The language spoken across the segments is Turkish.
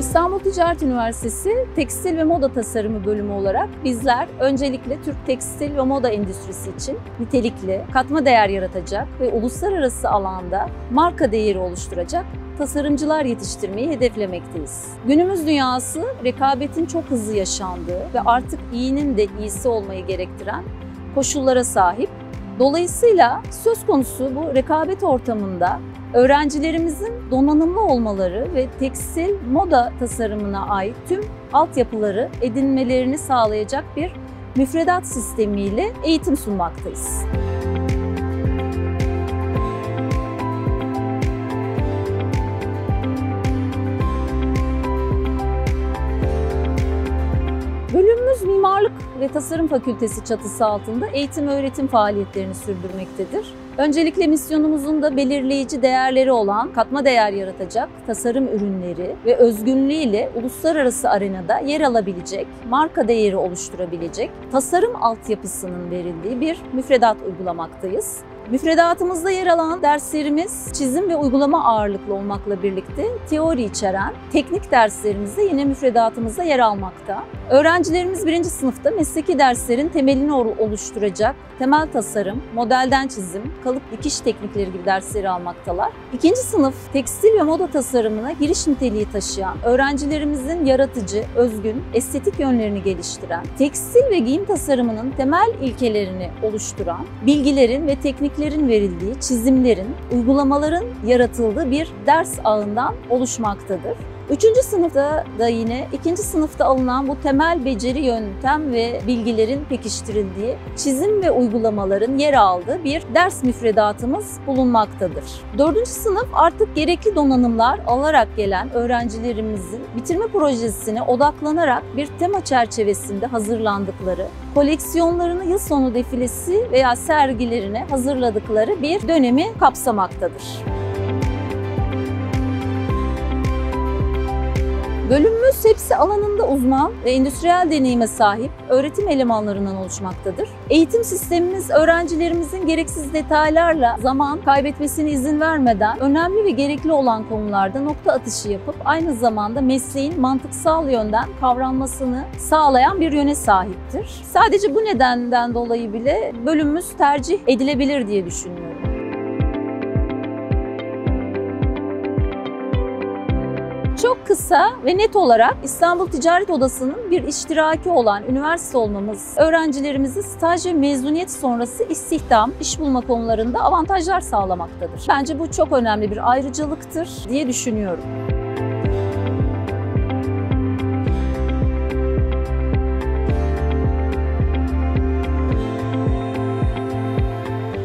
İstanbul Ticaret Üniversitesi Tekstil ve Moda Tasarımı bölümü olarak bizler öncelikle Türk tekstil ve moda endüstrisi için nitelikli, katma değer yaratacak ve uluslararası alanda marka değeri oluşturacak tasarımcılar yetiştirmeyi hedeflemekteyiz. Günümüz dünyası rekabetin çok hızlı yaşandığı ve artık iyinin de iyisi olmayı gerektiren koşullara sahip. Dolayısıyla söz konusu bu rekabet ortamında öğrencilerimizin donanımlı olmaları ve tekstil moda tasarımına ait tüm altyapıları edinmelerini sağlayacak bir müfredat sistemiyle eğitim sunmaktayız. Ve Tasarım Fakültesi çatısı altında eğitim öğretim faaliyetlerini sürdürmektedir. Öncelikle misyonumuzun da belirleyici değerleri olan katma değer yaratacak tasarım ürünleri ve özgünlüğüyle uluslararası arenada yer alabilecek, marka değeri oluşturabilecek tasarım altyapısının verildiği bir müfredat uygulamaktayız. Müfredatımızda yer alan derslerimiz çizim ve uygulama ağırlıklı olmakla birlikte teori içeren teknik derslerimiz de yine müfredatımızda yer almakta. Öğrencilerimiz birinci sınıfta mesleki derslerin temelini oluşturacak temel tasarım, modelden çizim, kalıp dikiş teknikleri gibi dersleri almaktalar. İkinci sınıf tekstil ve moda tasarımına giriş niteliği taşıyan, öğrencilerimizin yaratıcı, özgün, estetik yönlerini geliştiren, tekstil ve giyim tasarımının temel ilkelerini oluşturan, bilgilerin ve tekniklerin verildiği, çizimlerin, uygulamaların yaratıldığı bir ders ağından oluşmaktadır. Üçüncü sınıfta da yine ikinci sınıfta alınan bu temel beceri yöntem ve bilgilerin pekiştirildiği çizim ve uygulamaların yer aldığı bir ders müfredatımız bulunmaktadır. Dördüncü sınıf artık gerekli donanımlar alarak gelen öğrencilerimizin bitirme projesine odaklanarak bir tema çerçevesinde hazırlandıkları, koleksiyonlarını yıl sonu defilesi veya sergilerine hazırladıkları bir dönemi kapsamaktadır. Bölümümüz hepsi alanında uzman ve endüstriyel deneyime sahip öğretim elemanlarından oluşmaktadır. Eğitim sistemimiz öğrencilerimizin gereksiz detaylarla zaman kaybetmesine izin vermeden önemli ve gerekli olan konularda nokta atışı yapıp aynı zamanda mesleğin mantıksal yönden kavranmasını sağlayan bir yöne sahiptir. Sadece bu nedenden dolayı bile bölümümüz tercih edilebilir diye düşünüyorum. Kısa ve net olarak İstanbul Ticaret Odası'nın bir iştiraki olan üniversite olmamız öğrencilerimizi staj ve mezuniyet sonrası istihdam, iş bulma konularında avantajlar sağlamaktadır. Bence bu çok önemli bir ayrıcalıktır diye düşünüyorum.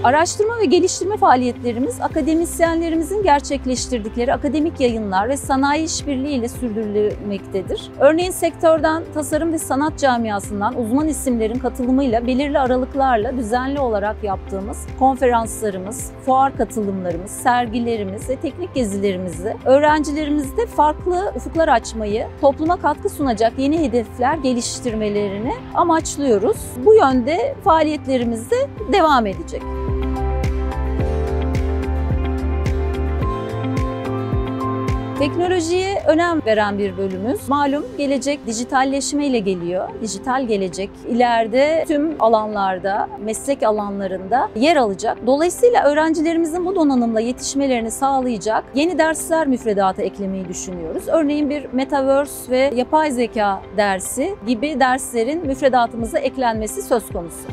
Araştırma ve geliştirme faaliyetlerimiz akademisyenlerimizin gerçekleştirdikleri akademik yayınlar ve sanayi işbirliği ile sürdürülmektedir. Örneğin sektörden, tasarım ve sanat camiasından uzman isimlerin katılımıyla belirli aralıklarla düzenli olarak yaptığımız konferanslarımız, fuar katılımlarımız, sergilerimiz ve teknik gezilerimizde öğrencilerimizde farklı ufuklar açmayı, topluma katkı sunacak yeni hedefler geliştirmelerini amaçlıyoruz. Bu yönde faaliyetlerimiz de devam edecek. Teknolojiye önem veren bir bölümümüz. Malum gelecek dijitalleşme ile geliyor. Dijital gelecek ileride tüm alanlarda, meslek alanlarında yer alacak. Dolayısıyla öğrencilerimizin bu donanımla yetişmelerini sağlayacak yeni dersler müfredata eklemeyi düşünüyoruz. Örneğin bir Metaverse ve yapay zeka dersi gibi derslerin müfredatımıza eklenmesi söz konusu.